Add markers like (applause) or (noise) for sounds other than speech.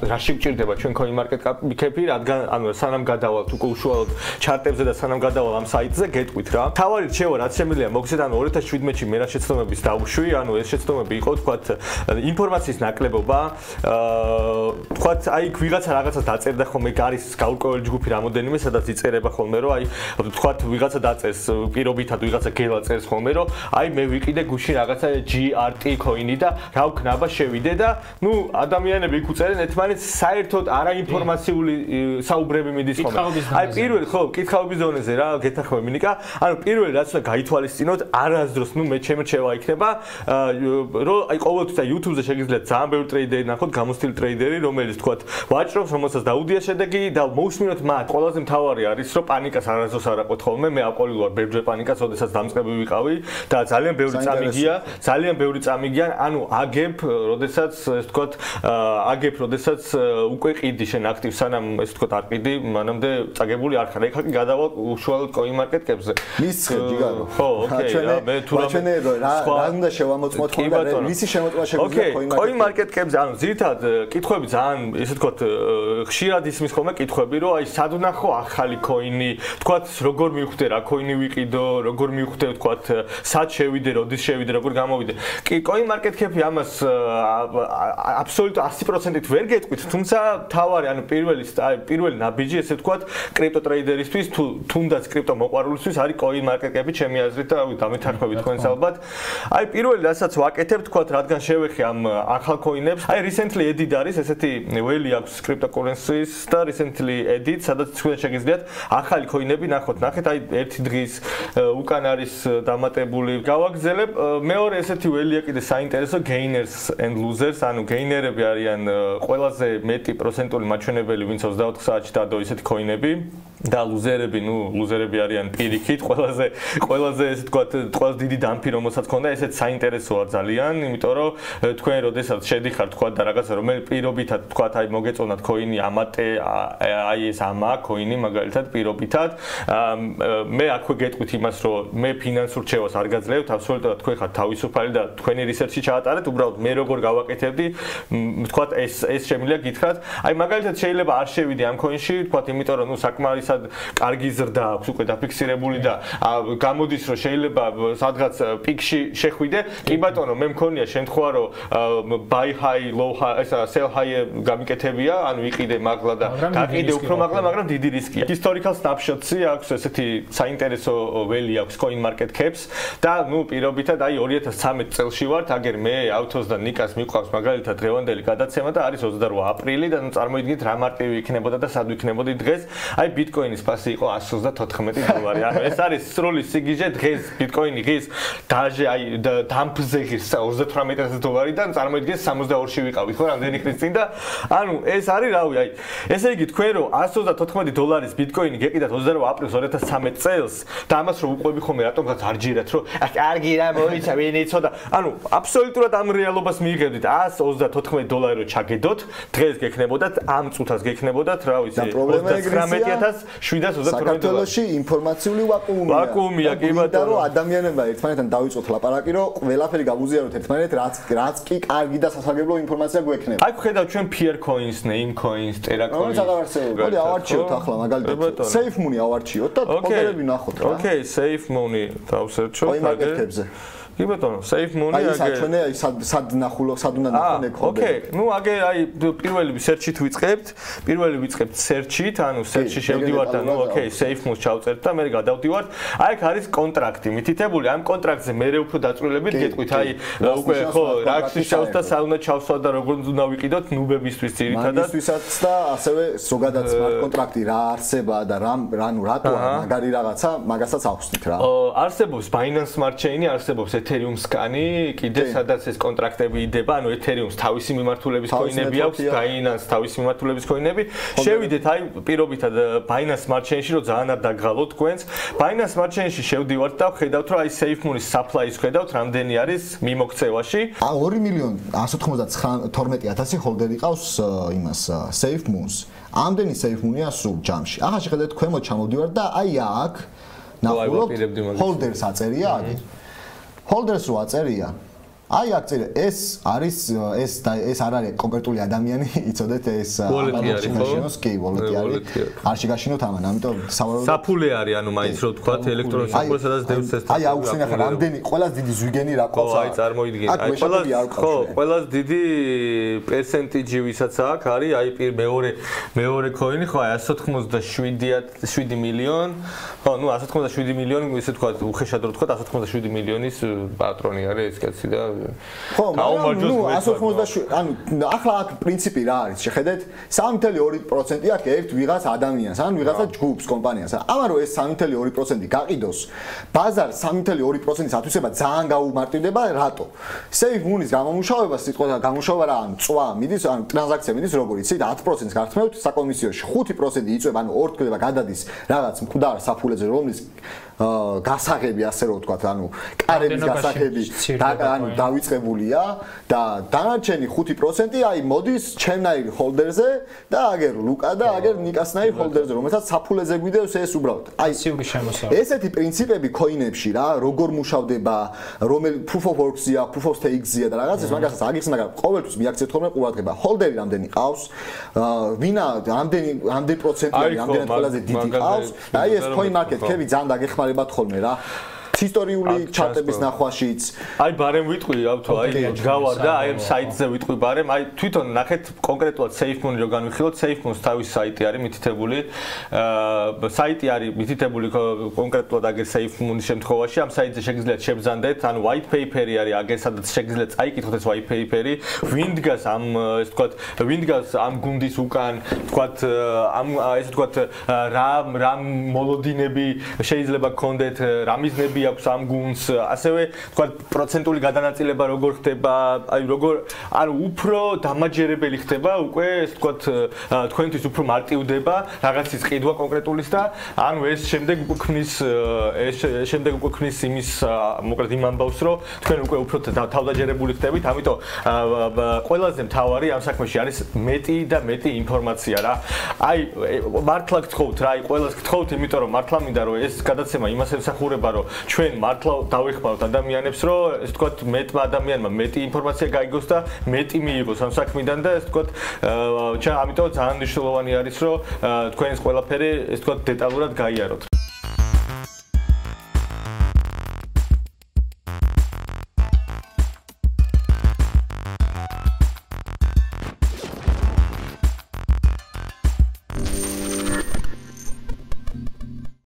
რაში გჭირდება ჩვენ coin market cap-ი, რადგან ანუ სანამ გადავალთ უკვე უშუალოდ ჩარტებზე და სანამ გადავალ ამ საიტზე, გეტყვით რა. თავარი რჩევა რაც შემიძლია მოგცეთ, ანუ 2017-ში მე რა შეცდომების დავუშვი, ანუ ეს შეცდომები იყო თქვათ ინფორმაციის ნაკლებობა, აა თქვათ აი ვიღაცა რაღაცას დაწერდა ხოლმე გარის გაურკვეველი ჯგუფი რამოდენიმე, სადაც იწერება ხოლმე რომ აი თქვათ ვიღაცა დაწერს პირობითად ვიღაცა გელა წერს ხოლმე რომ აი მე ვიყიდე გუში რაღაცა GRT coin-ი და რა ვქნაბა შევიდე და ნუ ადამიანები იქ უწერენ ერთმანეთს საერთოდ არაინფორმაციული საუბრები მიდის ხოლმე. აი პირველ ხო, კითხავების ზონეზე რა გეთახმები მინიკა. ანუ პირველ რაც უნდა გაითვალისწინოთ, არასდროს ნუ მე ჩემრჩევა იქნება, რომ აი ყოველთვის აი YouTube-ზე შეგიძლიათ ძალიან ბევრი ტრეიდერი ნახოთ, გამოსტილი ტრეიდერი, რომელიც თქვათ ვაჭრობს, რომელსაც დაუდია შედეგი და მოусმინოთ მათ. ყველაზე მთავარი არის, რომ პანიკას არასდროს არ აყოთ ხოლმე, მე აყოლი ვარ ბევრჯერ პანიკას, ოდესაც დამწყები ვიყავი და ძალიან ბევრი წამიგია, ძალიან ბევრი წამიგია, ანუ აგებ, ოდესაც ეს თქვათ აგებ, ოდესაც უკვე ყიდი შენ აქტივ სანამ ეს თქვათ არ ყიდი, მანამდე წაგებული არ ხარ. ეხლა კი გადავალ უშუალოდ coin market-ებზე. მის ჯიგარო. ხო, ოკეი, რა მე თუ რა ჩვენე რა რა უნდა შევამოწმოთ ხოლმე და მისი შემოწმა შეგვიძლია coin market-ზე. coin market-ებზე, ანუ ზირთად კითხები ძალიან ესე თქვათ ხშირად ისმის ხოლმე კითხები, რომ აი სად ვნახო ახალი coin-ი, თქვათ როგორ მივხვდე რა coin-ი ვიყიდო, როგორ მივხვდე თქვათ სად შევიდე, როდის შევიდე, როგორ გამოვიდე. კი coin market-cap-ი ამას აბსოლუტურად 100%-ით ვერ გეტყვით, თუმცა თავარი, ანუ პირველი პირველი ნაბიჯი, ესე ვთქვათ, კრიპტო ტრეიდერისთვის თუ თუნდაც კრიპტო მოყვარულისთვის არის coin market-cap-ი, ჩემი აზრით და დამეთანხმები თქვენს ალბათ. აი პირველი რასაც ვაკეთებ, ვთქვათ, რადგან შევეხე ამ ახალ coin-ებს, აი recently edit არის ესეთი whale აქვს cryptocurrency-ის და recently edit, სადაც თქვენ შეგიძლიათ ახალი coin-ები ნახოთ. ნახეთ, აი ერთი დღის უკან არის დამატებული. გავაგზელებ მეორე ესეთი whale-ია კიდე საინტერესო gainers and losers, ანუ gainer-ები არიან ყველაზე მეტი პროცენტული მაჩვენებელი, ვინც 24 საათში დადო ისეთი coin-ები. და ლუზერები, ну, ლუზერები არიან პირიქით, ყველაზე ყველაზე ესე თქვა, ყველაზე დიდი დამფი რომელსაც ქონდა, ესეც საინტერესოა ძალიან, იმიტომ რომ თქვენ როდესაც შედიხარ თქვა და რაღაცა რომელი პირობითად თქვა, აი მოგეწონათ coin-ი ამატე, აი ეს ამა coin-ი მაგალითად პირობითად, მე აქვე გეტყვით იმას, რომ მე ფინანსურ რჩევას არ გაძლევ, აბსოლუტურად თქვენ ხართ თავისუფალი და თქვენი რისერჩი ჩაატარეთ, უბრალოდ მე როგორ გავაკეთებდი, თქვა ეს ეს შემიძლია გითხრათ, აი მაგალითად შეიძლება არ შევიდე ამ coin-ში, თქვა, იმიტომ რომ ნუ საკმარის სად კარგი ზრდა აქვს უკვე დაფიქსირებული და გამოდის რომ შეიძლება სადღაც პიკში შეხვიდე. კი ბატონო მე მქონია შემთხვევა რომ buy high low high ესა sell high გამიკეთებია ანუ იყიდე მაგლა და გაყიდე უფრო მაგლა მაგრამ დიდი რისკია. Historical snapshots-ი აქვს ესეთი საინტერესო ველი აქვს coin market caps. და ნუ პირობითად აი 2013 წელს ვართ აგერ მე ავთოს და ნიკას მიყვავს მაგალითად დღევანდელი გადაცემა და არის 28 აპრილი და ნუ წარმოიდგინეთ რა მარტივი იქნებოდა და სად ვიქნებოდი დღეს. აი ბიტკოინის ფასი იყო 134 დოლარი. ანუ ეს არის სრული სიგიჟე დღეს ბიტკოინი ღის დაჟე აი დამფზე ღის 38000 დოლარიდან წარმოიდგინეთ 62-ში ვიყავით ხო რამდენი ხნის წინ და ანუ ეს არის რავი აი ესე იგი თქვენ რომ 134 დოლარის ბიტკოინი გეკიდათ 28 აპრილს 2013 წელს და ამას რომ უყვები ხომ რატომღაც არ ჯირათ რომ აი კარგი რა მოიცა ვინი იცოდა ანუ აბსოლუტურად ამ რეალობას მიიღებდით 134 დოლარი რო ჩაგედოთ დღეს გექნებოდათ ამ წუთას გექნებოდათ რა ვიცი 29000 728 საქართველოსი ინფორმაციული ვაკუუმია. ვაკუუმია, კი ბატონო. რომ ადამიანებმა ერთმანეთთან დავიწყოთ ლაპარაკი, რომ ყველაფერი გავუზიაროთ ერთმანეთს, რაც რაც კი კარგი და სასარგებლო ინფორმაცია გვექნება. აი ხედავ ჩვენ peer coins, name coins, terra coins. რომელიც აღარსებია. მოდი ავარჩიოთ ახლა მაგალითად. safe money ავარჩიოთ და პოდერები ნახოთ რა. Okay, safe money დავსერჩოთ. აი მაგეთებზე. კი ბატონო, safe money აგე. აი საჩვენე, აი სად სად ნახულო, სად უნდა ნახონ ეგ ხოლმე. ოკეი, ნუ აგე აი პირველი search-ით ვიწყებთ, პირველი ვიწყებთ search-ით, ანუ search-ში შევდივართ და ნუ ოკეი, safe money ჩავწერთ და მე გადავდივართ. აი აქ არის კონტრაქტი, მითითებული, ამ კონტრაქტზე მე უფრო დაწვრილებით გეტყვით, აი უკვე ხო, რაქსის ჩავს და საუნა ჩავსვა და როგორ უნდა ვიყიდოთ ნუბებისთვის ძირითადად. მაგისთვისაც და ასევე ზოგადად smart კონტრაქტი რა არსება და რა რანუ რატოა მაგარი რაღაცა, მაგასაც ახსნით რა. არსებობს Binance Smart Chain-ი, არსებობს Ethereum-სკანი, კიდე სადაც ეს კონტრაქტები იდება, ანუ Ethereum-ს თავისი მიმართულების კოინები აქვს, Binance თავისი მიმართულების კოინები. შევიდეთ აი პირობითად Binance Smart Chain-ში, რომ ძალიან არ დაგღალოთ თქვენს. Binance Smart Chain-ში შევდივართ და ხედავთ, რომ აი Safe Moon-ის supply-ს ხედავთ, რამდენი არის მიმოქცევაში. ა 2 მილიონი 199000 ჰოლდერი ყავს იმას Safe Moon-ს. ამდენი Safe Moon-ია სულ ჯამში. ახლა შეხედეთ ქვემოთ ჩამოვდივართ და აი აქ ნახულობთ ჰოლდერს აწერია აქ. ჰოლდერს რო აწერია აი აქ წერე ეს არის ეს ეს არ არის კონკრეტული ადამიანი, (laughs) იცოდეთ ეს ამას კი ვოლეტი არის. არ შეგაშინოთ ამან, ამიტომ სავარაუდოდ საფულე არის, ანუ მაინც რო თქვა ელექტრონული საფულე, სადაც დევს ეს. აი აუხსენ ახლა რამდენი ყველაზე დიდი ზვიგენი რა ყავს? აი წარმოიდგინე. აი ყველაზე ხო, ყველაზე დიდი პერცენტიჯი ვისაც აქვს, არის აი პირ მეორე მეორე კოინი ხო, აი 197 7 მილიონი. ხო, ну 197 მილიონი, ისე თქვა, უხეშად რო თქვა 197 მილიონის პატრონი არის ეს კაცი და ხო, მაგრამ ნუ 197 ანუ ახლა აქ პრინციპი რა არის? შეხედეთ, 3.2% აქ ერთ ვიღაც ადამიანს, ან ვიღაცა ჯგუფს, კომპანიას. ამა რომ ეს 3.2% გაყიდოს, ბაზარ 3.2%-ის ათვისება ძალიან გაუმარტივდება, რატო? safe money-ის გამომუშავება სიტყვათა გამომუშავება რა, ან წვა მიდის, ან ტრანზაქცია მიდის, როგორ იცით, 10%-ს გართმევთ საკომისიოში, 5% იწვება, ანუ ორ თქმება გადადის რაღაც მკვდარ საფულეზე, რომლის გასაღები ასე რომ ვთქვათ, ანუ კარების გასაღები და ანუ დავიწყებულია და დანარჩენი 5% აი მოდის ჩემნაირ ჰოლდერზე და აგერ ლუკა და აგერ ნიკასნაირ ჰოლდერზე, რომელსაც საფულეზე გვიდევს ეს უბრალოდ. აი სიული შემოსავალი. ესეთი პრინციპები კოინებში რა, როგორ მუშავდება, რომელ proof of works-ია, proof of stake-ია და რაღაცას მაგასაც აგიხს, მაგრამ ყოველთვის მიაქციეთ ხოლმე ყურადღება. ჰოლდერი რამდენი ყავს? ვინა რამდენი რამდენი პროცენტია, რამდენი ყველაზე დიდი ყავს? აი ეს coin market კები ძალიან დაგეხმარებათ ხოლმე რა. ისტორიული ჩარტების ნახვაშიც. აი ბარემ ვიტყვი ავთო, აი გავარ და აი საიტზე ვიტყვი. ბარემ, აი თვითონ ნახეთ კონკრეტულად SafeMoon რო განვიხილოთ, SafeMoon-ს თავის საიტი არის მითითებული. აა საიტი არის მითითებული კონკრეტულად აგერ SafeMoon-ის შემთხვევაში, ამ საიტზე შეგიძლიათ შეგზანდეთ, ანუ white paper-ი არის აგერ სადაც შეგიძლიათ წაიკითხოთ ეს white paper-ი, ვინ დგას ამ ესე ვთქვათ, ვინ დგას ამ გუნდის უკან, ვთქვათ ამ ესე ვთქვათ რა რა მოლოდინები შეიძლება გქონდეთ, რა მიზნები აქვს ამ გუნს, ასევე თქვა პროცენტული გადანაწილება როგორ ხდება, აი როგორ ანუ უფრო დამაჯერებელი ხდება უკვე ეს თქვა თქვენთვის უფრო მარტივდება რაღაცის ყიდვა კონკრეტულის და ანუ ეს შემდეგ უკვე ქმნის ეს შემდეგ უკვე ქმნის იმის მოკლედ იმ ამბავს რომ თქვენ უკვე უფრო თავდაჯერებული ხდებით, ამიტომ ყველაზე მთავარი ამ საქმეში არის მეტი და მეტი ინფორმაცია რა. აი მართლა გთხოვთ რა, აი ყველას გთხოვთ, იმიტომ რომ მართლა მინდა რომ ეს გადაცემა იმას ემსახურება რომ ჩვენ მართლა დავეხმაროთ ადამიანებს, რომ ეს თქვათ მეტმა ადამიანმა მეტი ინფორმაცია გაიგოს და მეტი მიიღოს ამ საქმიდან და ეს თქვათ ჩა ამიტომ ძალიან მნიშვნელოვანი არის, რომ თქვენს ყველაფერი ეს თქვათ დეტალურად გაიაროთ.